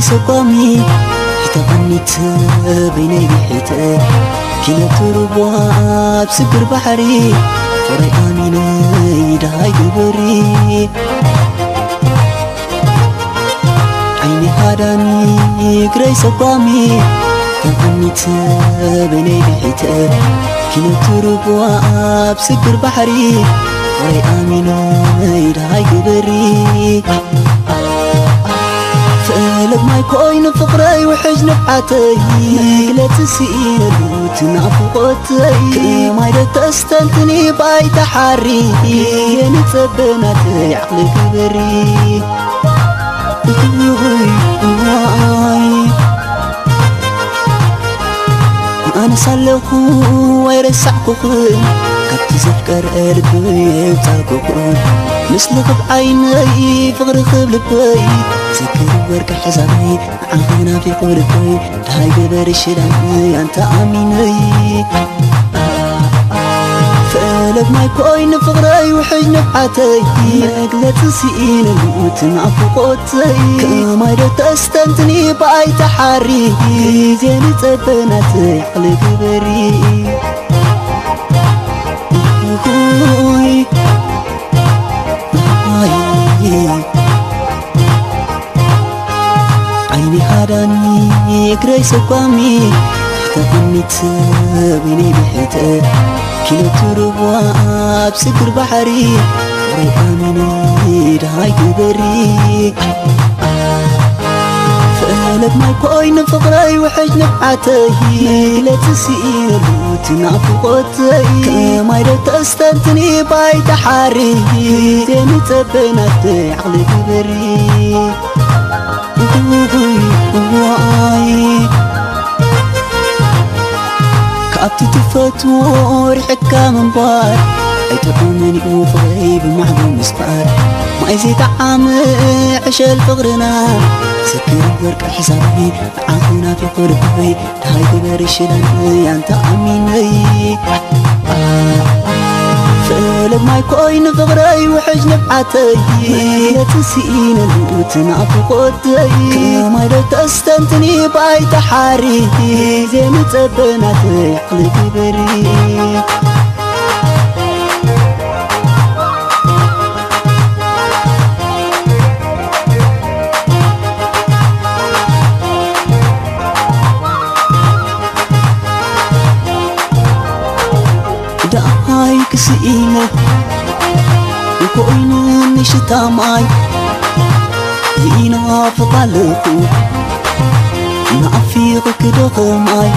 سقامي حتغنيت بيني بحيت كلا تربوا بسكر بحري فري آميني دهاي قبري عيني هاداني كري سقامي تغنيت بيني بحيت كلا تربوا بسكر بحري فري آميني دهاي قبري فقلب ما يكون فقري وحج نفعتي لا تسئل تنافقتي ما يدت استنتني باي تحري. نتبنات عقل كبري أنا صلخو ويرسعكو خل كبت زفكر قلبي وتاكو مثلك بعيني فقر خبلبي سكر ورك حزاني عانا في قلبي داي قبر الشلاني أنت أميني. فقلب ما يكون فقري وحج نفعتي مقلة سئين الموت نعفقوتي كما يدت استنتني باي تحري. زين تبناتي عقل كبري عيني هاداني كري سقامي تغنيت بيني بحيت كيلو تربوا بسكر بحري. ري آمني دهاي قبري فقلب ما يكون فقري وحج نفعتي. لا تسئل تنافقتي كما يدت استنتني باي تحري زين كبري كأبتي تفتو ريحك منبار أيتقومني وفغي بمعظم مسفار ما يزيد عام عشل فغرنا سكر ورك حسابي. عافنا في قربي هاي كبر الشلاني أنت أميني فقلب ما يكون فغري وحج نفعتي لا تسئين الموت نافقوتي كما يدت أستنتني باي تحري كبري دعاي كسئينة وكوين نشتا ماي ينا فطلقو نعفيق كدخ ماي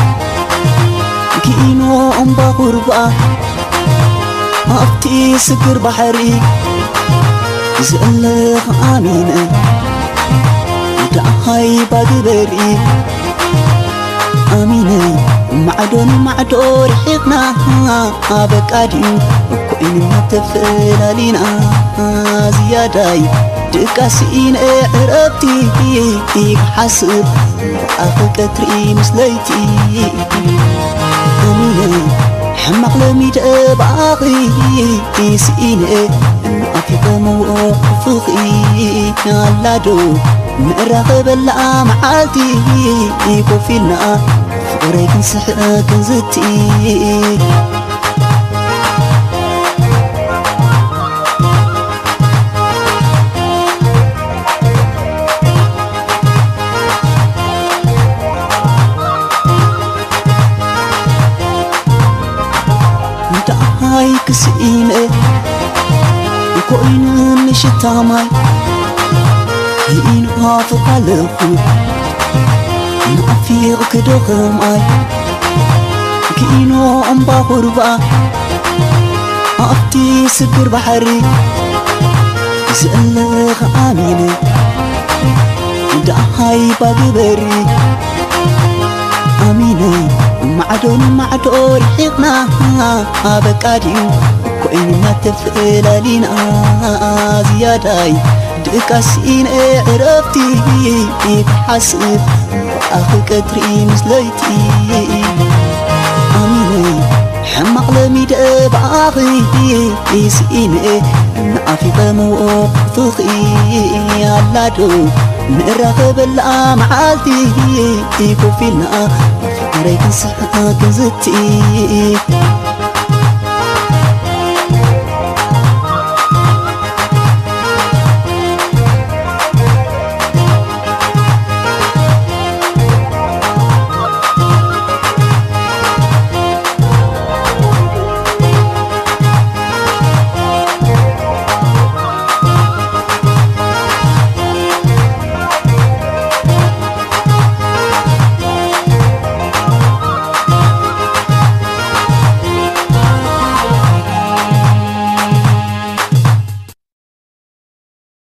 كينو أمبا غربا أفتي سكر بحري معدون معدور حقنا بقادي وكوين ما تفعل علينا زياداي دكاسين عربتي حسب وقفك تري مسليتي أمينة حمق لمي دباغي سئينة نقفك موقفوخي نالادو مرغب اللام عالتي فينا ኢልና ፍቕረይ ክንስሕቕ ክንዝቲ ዳሃይ ክስኢነ ኮይኑ ንሽታ ማይ ይኢንዋ ፍቓለኹ ንኣፊቕ ክደኽም ኣይ ክኢኖ እምባ ኹርባ ኣብቲ ስግር ባሕሪ ዝእለኽ ኣሚነ ዳሃይ ባግበሪ ኣሚነይ ማዕዶን ማዕዶ ርሒቕና በቃ ድዩ ኮይንና ተፈላለና ዝያዳይ ድቃሲን ዕረፍቲ ክሓስብ ኣኺ ቀትሪ ምስለይቲ ኣሚነይ ሕማቕ ለሚደ ብኣኺ ስኢነ ንኣፊቐ መውኦ ፍኺ ኣላዶ ንራኸበላ መዓልቲ ኮፍ ኢልና ፍቅረይ ክንስሓ ክንዝቲ